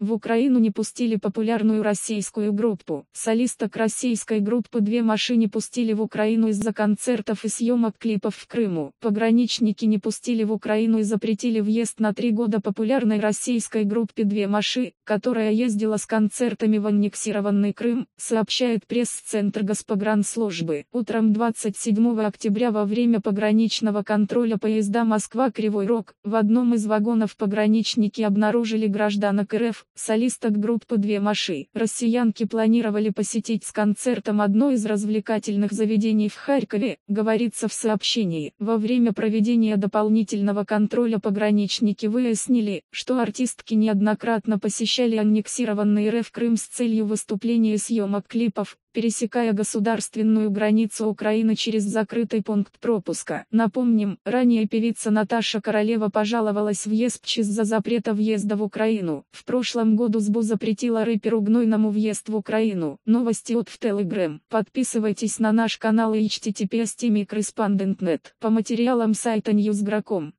В Украину не пустили популярную российскую группу. Солисток российской группы «Две машины» пустили в Украину из-за концертов и съемок клипов в Крыму. Пограничники не пустили в Украину и запретили въезд на три года популярной российской группе «Две маши», которая ездила с концертами в аннексированный Крым, сообщает пресс-центр Госпогранслужбы. Утром 27 октября во время пограничного контроля поезда Москва-Кривой Рог, в одном из вагонов пограничники обнаружили гражданок РФ, солисток группы «Две Маши». Россиянки планировали посетить с концертом одно из развлекательных заведений в Харькове, говорится в сообщении. Во время проведения дополнительного контроля пограничники выяснили, что артистки неоднократно посещали аннексированный РФ Крым с целью выступления и съемок клипов, пересекая государственную границу Украины через закрытый пункт пропуска. Напомним, ранее певица Наташа Королева пожаловалась в ЕСПЧ из-за запрета въезда в Украину. В прошлом году СБУ запретила рэперу Гнойному въезд в Украину. Новости от в Telegram. Подписывайтесь на наш канал и https По материалам сайта Newsgro.com.